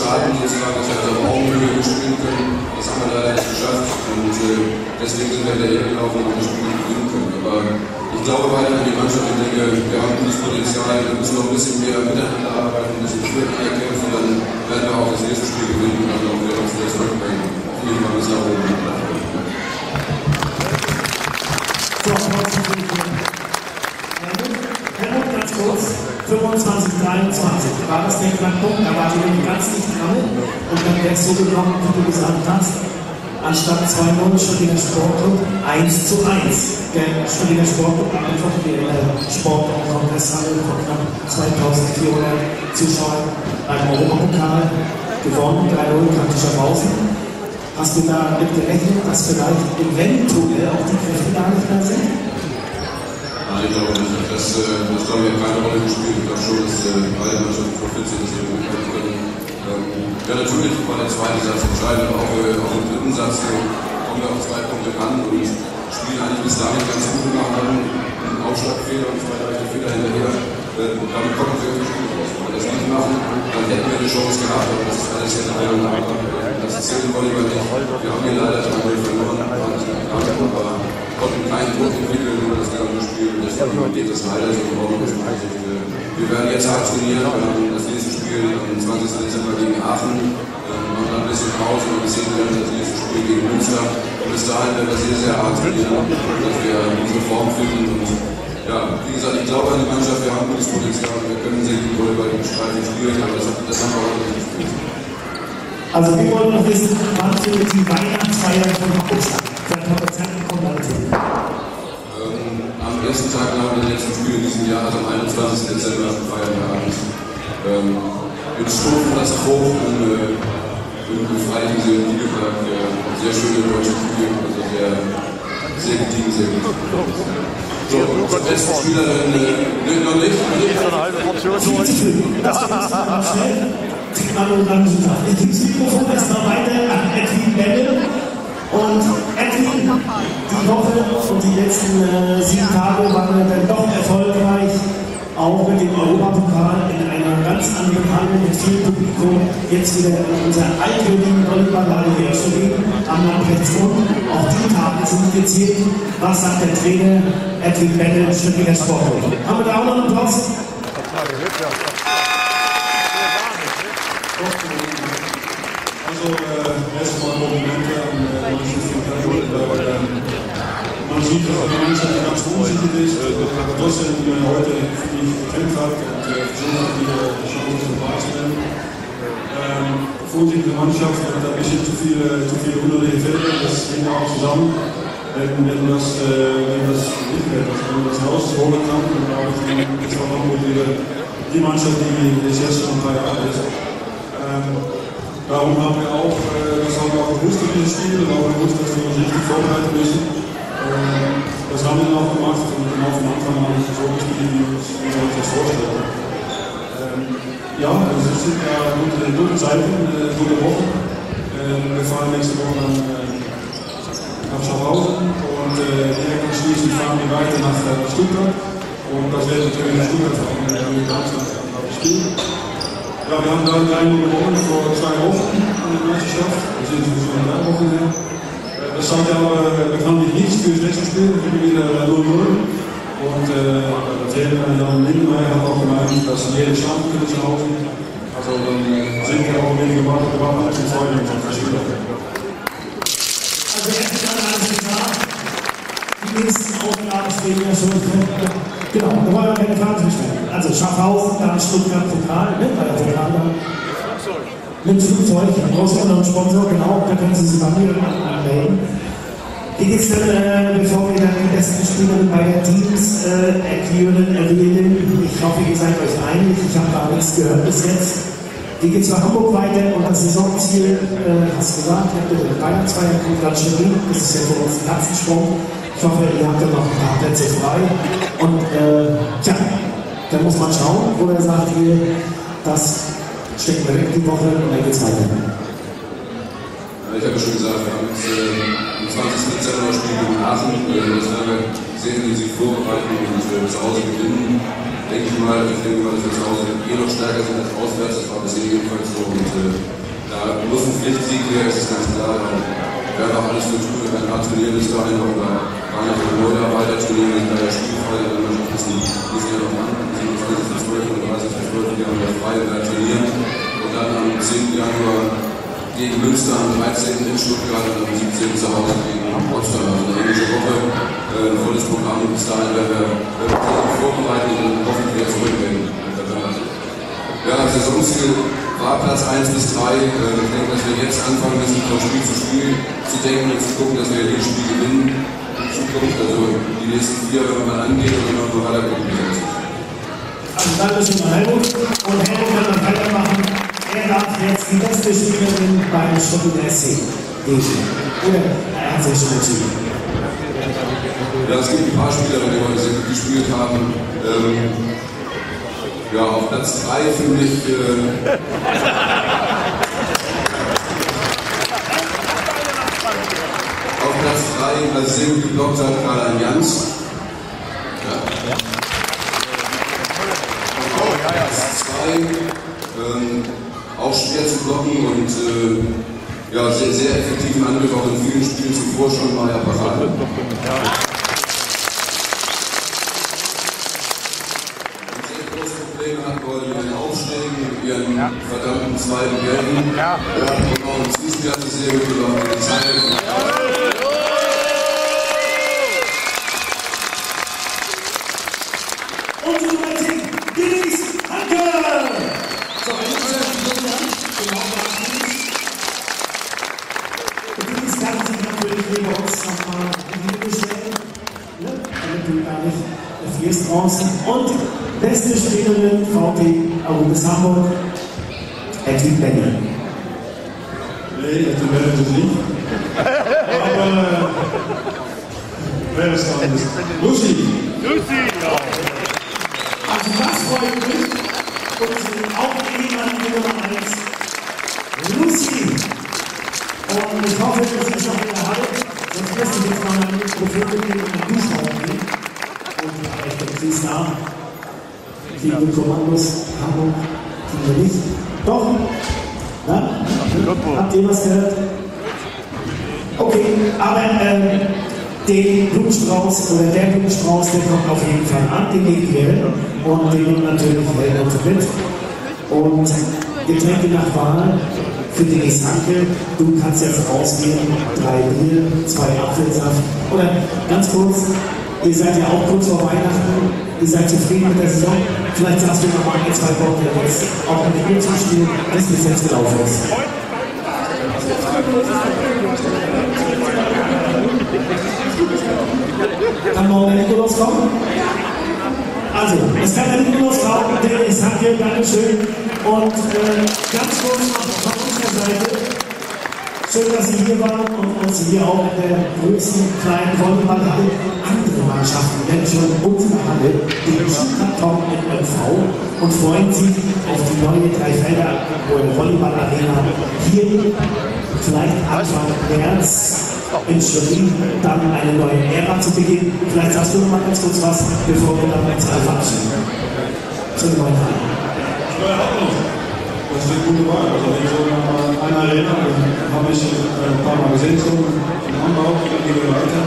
starten sozusagen, dass wir auf Augenhöhe spielen können. Das haben wir leider nicht geschafft und äh, deswegen sind wir in der Erde gelaufen und das Spiel nicht gewinnen können. Aber ich glaube weiter die Mannschaft, ich denke, wir haben gutes Potenzial, wir müssen noch ein bisschen mehr und dann wäre es so gekommen, wie du gesagt hast, anstatt 2-0 Stuttgarter Sportclub 1 zu 1. Der Stuttgarter Sportclub einfach die Sport- und Kongresshalle von knapp 2400 Zuschauern beim Europapokal gewonnen, 3-0 kam Schaffhausen. Hast du da mit gerechnet, dass vielleicht eventuell auch die Kräfte da nicht mehr sind? Nein, ich glaube nicht. Das, äh, das glaube ich, keine Rolle gespielt. Ich glaube schon, dass äh, beide Mannschaften vor 14 das bekommen können. Ähm, ja, natürlich war der zweite Satz entscheidend, aber auch, äh, auch im dritten Satz äh, kommen wir auf zwei Punkte ran und spielen eigentlich bis dahin ganz gut gemacht, haben einen Aufschlagfehler und zwei leichte Fehler hinterher. Äh, damit kommen wir das Spiel raus. Wenn wir das nicht machen, dann hätten wir eine Chance gehabt, aber das ist alles in der Meinung. Das zählt im Volleyball nicht. Wir haben hier leider 3 verloren, aber konnten keinen Druck entwickeln über das ganze Spiel. Deswegen geht das leider so geworden. Wir werden jetzt hart trainieren. Wir Spiel am 20. Dezember gegen Aachen. Wir machen dann ein bisschen Pause und sehen dann das nächste Spiel gegen Münster. Und bis dahin werden wir sehr, sehr hart trainieren, dass wir unsere Form finden. Und ja, wie gesagt, ich glaube an die Mannschaft, wir haben gutes Potenzial. Wir können sehr gut Volleyball im Streifen spielen, aber das, das haben wir heute nicht gespielt. Also wir wollen noch wissen, wann findet die Weihnachtsfeier von statt? Der Produzenten kommt dazu. Ähm, am ersten Tag nach dem letzten Spiel in diesem Jahr, also am 21. Dezember, feiern wir abends. Ähm, in Stufen das hoch und äh, in Freilingsee in Niedeberg. Äh, sehr schöne deutsche Küche, also sehr, sehr gediegen, sehr gut. So, zur besten Spielerin, äh, nee, noch nicht. eine halbe Portion durch. Das ist schnell. Kriegt man und dann gesagt. Ich gebe das Mikrofon erstmal weiter an Edwin Benne. Und Edwin, die Woche und die letzten äh, sieben Tage waren dann doch erfolgreich. Auch mit dem Europapokal in einer ganz anderen Publikum. Jetzt wieder in unserer altgültigen Volleyballhalle hier zu am Land rechts unten. Auch die Tage sind gezählt. Was sagt der Trainer Edwin Benne, Stuttgarter Sportclub? Haben wir da auch noch einen Applaus? Also äh, erstmal Komplimente an äh, die Fußballperson, weil äh, man sieht, dass die Mannschaft ganz unsicher ist, aber trotzdem äh, heute finde ich gekämpft hat und äh, versucht hat, die äh, Chance zu wahrzunehmen. Ähm, vorsichtige Mannschaft hat ein bisschen zu viele, zu viele unnötige Fehler, das hängt auch zusammen. Wenn, wenn, das, äh, wenn das nicht wird, dass man das rausholen kann, dann glaube ich, ist auch noch die Mannschaft, die jetzt schon drei Jahre ist. Ähm, Darum haben wir auch, äh, das haben wir auch gewusst in diesem Spiel, auch gewusst, dass wir uns richtig vorbereiten müssen. Das haben wir auch gemacht und genau vom Anfang an so gespielt, wie wir uns wir das vorstellen. Ähm, ja, also es sind ja gute, gute Zeiten, äh, gute Wochen. Ähm, wir fahren nächste Woche dann äh, nach Schaffhausen und äh, direkt anschließend fahren wir weiter nach äh, Stuttgart. Und das wird natürlich in Stuttgart auch eine Amerikanische spielen. Ja, wir haben dann 3 gewonnen vor zwei Wochen an der Meisterschaft. Das sind schon drei Wochen her. Das sagt ja aber bekanntlich nichts für das nächste Spiel. Wir wieder 0-0. Und äh, der Jan Lindenmeier hat auch gemeint, dass können zu Hause. Also dann äh, sind wir auch weniger gewartet als die Freunde von Spieler. Also ist dann alles klar. Die nächsten Aufgaben stehen ja schon. Genau, da wollen wir keine Fragen stellen. Also Schaffhausen, dann Stuttgart Pokal, ne? Bei der Pokal. Mit Flugzeug, noch einen Sponsor, genau, da können Sie sich bei mir anmelden. Wie geht's denn, äh, bevor wir dann die besten Spielerinnen beider Teams äh, erklären, erwähnen? Ich hoffe, ihr seid euch einig, ich habe da nichts gehört bis jetzt. Wie geht's für Hamburg weiter und das Saisonziel, äh, hast du gesagt, ihr habt ja den Weihnachtsfeier, kommt dann Schwerin, das ist ja für uns ein Katzensprung. Ich hoffe, ihr habt ja noch ein paar Plätze frei. Und äh, tja, da muss man schauen, oder sagt ihr, das stecken wir weg die Woche und dann geht's weiter. ich habe ja schon gesagt, wir haben jetzt äh, am 20. Dezember Spiel gegen Aachen. Äh, das werden wir sehr intensiv vorbereiten und äh, zu Hause gewinnen. Denke ich mal, ich denke mal, dass wir zu Hause eh noch stärker sind als auswärts. Das war bisher jedenfalls so. Und äh, da muss ein Pflichtsieg her, ist ganz klar. Wir werden auch alles für tun. Wir werden hart trainieren bis dahin noch über Weihnachten und Neujahr weiter trainieren. Da ja spielfrei der Mannschaft ist, müssen ja noch an. Müssen bis 12 Uhr, 30 bis 12 Uhr wieder frei und dann trainieren. Und dann am 10. Januar gegen Münster am 13. in Stuttgart und am 17. zu Hause gegen Potsdam. Also eine englische Woche, ein volles Programm und bis dahin werden wir, vorbereiten und hoffentlich wieder zurückgehen. Ja, Saisonziel war Platz 1 bis 3. Äh, ich denke, dass wir jetzt anfangen müssen, von Spiel zu Spiel zu denken und zu gucken, dass wir jedes Spiel gewinnen in Zukunft. Also die nächsten vier, wenn man angeht und wenn man weitergucken. Also danke schön, Helmut. Und Helmut kann dann weitermachen. Er darf jetzt die beste Spielerin beim Stuttgart SC geben. Oder er hat sich schon entschieden. Ja, es gibt ein paar Spieler, die heute sehr gut gespielt haben. Ähm, ja, auf Platz 3 finde ich. Äh, auf Platz 3, sehr gut geblockt hat, Karl-Heinz Jans. Ja. Auf Platz 2, ähm, auch schwer zu blocken und äh, ja, sehr, sehr effektiven Angriff auch in vielen Spielen zuvor schon mal ja parat. Sehr große Probleme hat heute mit den Aufschlägen, mit ihren ja. verdammten zweiten Gelben. Ja. ja. Und auch im Fußball hat sie sehr gut gelaufen. Die Zeit. Bronze und beste Spielerin VP August Hamburg, Etty Benny. Nee, Etty Benny ist nicht. Aber wer ist da alles? Lucy! Lucy! Ja. Also das freut mich. Und auch jemand Nummer 1, Lucy. Und ich hoffe, dass ich noch in der Halle, sonst lässt sich jetzt mal mein Mikrofon mitnehmen und einen Duschraum gehen. Sie ist da. Fliegende Kommandos, Hamburg, sind wir nicht. Doch. Na? Habt ihr was gehört? Okay, aber ähm, den Blumenstrauß oder der Blumenstrauß, der kommt auf jeden Fall an, den legen wir und den nehmen natürlich Helmut mit. Und Getränke nach Wahl für Dennis Hanke. Du kannst jetzt auswählen, drei Bier, zwei Apfelsaft oder ganz kurz, Ihr seid ja auch kurz vor Weihnachten. Ihr seid zufrieden mit der Saison. Vielleicht sagst du noch mal ein, zwei Worte jetzt auch mit dem zum Spiel, bis es jetzt gelaufen ist. Kann morgen der Nikolaus kommen? Also, es kann der Nikolaus kommen, der ist hier, Dankeschön. Und äh, ganz kurz von unserer Seite. Schön, dass Sie hier waren und uns hier auch in der größten kleinen Volleyballhalle andere Mannschaften nennen schon unsere Halle den Skikarton in MV und freuen sich auf die neue Dreifelder Volleyballarena hier vielleicht Anfang März in Schwerin dann eine neue Ära zu beginnen. Vielleicht sagst du noch mal ganz kurz was, bevor wir dann uns verabschieden. Zur neuen Halle. Das ist eine gute Wahl. Also wenn ich so an einer erinnere, habe ich ein paar Mal gesehen, so Anbau, gehen wir weiter.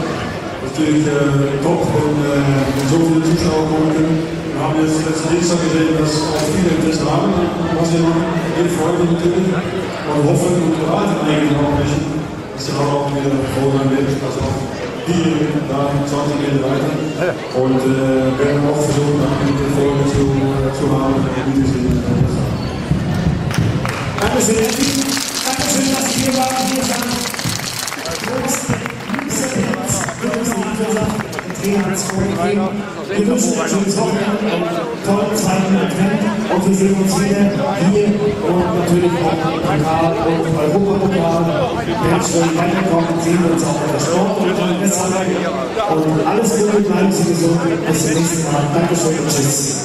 Natürlich äh, top und äh, so viele Zuschauer kommen können. Wir haben jetzt letzten Dienstag gesehen, dass auch viele Interesse haben, was wir machen. Wir freuen uns natürlich und hoffen und beraten eigentlich auch ein dass der auch wieder froh sein wird, dass auch die da 20 Meter weiter und äh, werden auch versuchen, gute Folge zu, zu haben, wie wir sie Dankeschön, Dankeschön, dass Sie hier waren. Hier sind große, große Trainer als vorgegeben. Wir wünschen ein Wochenende, tollen zweiten Advent und wir sehen uns wieder hier und natürlich auch im Pokal und Europapokal. Wenn es schon weiterkommt, sehen wir uns auch bei der Sport und alles Gute, bleiben Sie gesund. Bis zum nächsten Mal. Dankeschön und tschüss.